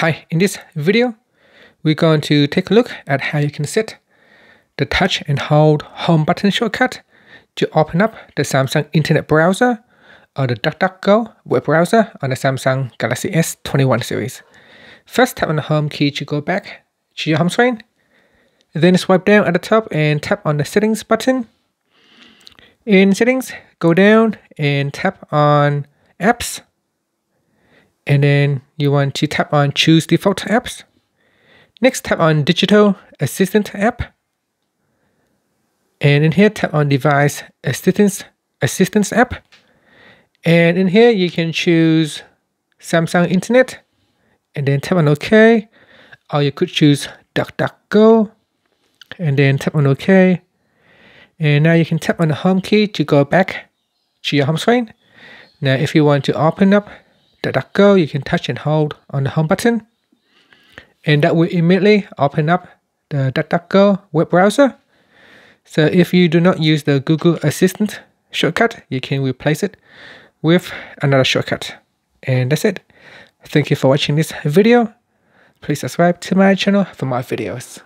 Hi, in this video, we're going to take a look at how you can set the touch and hold home button shortcut to open up the Samsung Internet Browser or the DuckDuckGo web browser on the Samsung Galaxy S21 series. First, tap on the home key to go back to your home screen. Then swipe down at the top and tap on the settings button. In settings, go down and tap on apps and then you want to tap on choose default apps. Next tap on digital assistant app. And in here tap on device assistance assistance app. And in here you can choose Samsung Internet and then tap on OK. Or you could choose DuckDuckGo and then tap on OK. And now you can tap on the home key to go back to your home screen. Now if you want to open up DuckDuckGo, you can touch and hold on the home button. And that will immediately open up the DuckDuckGo web browser. So if you do not use the Google Assistant shortcut, you can replace it with another shortcut. And that's it. Thank you for watching this video. Please subscribe to my channel for more videos.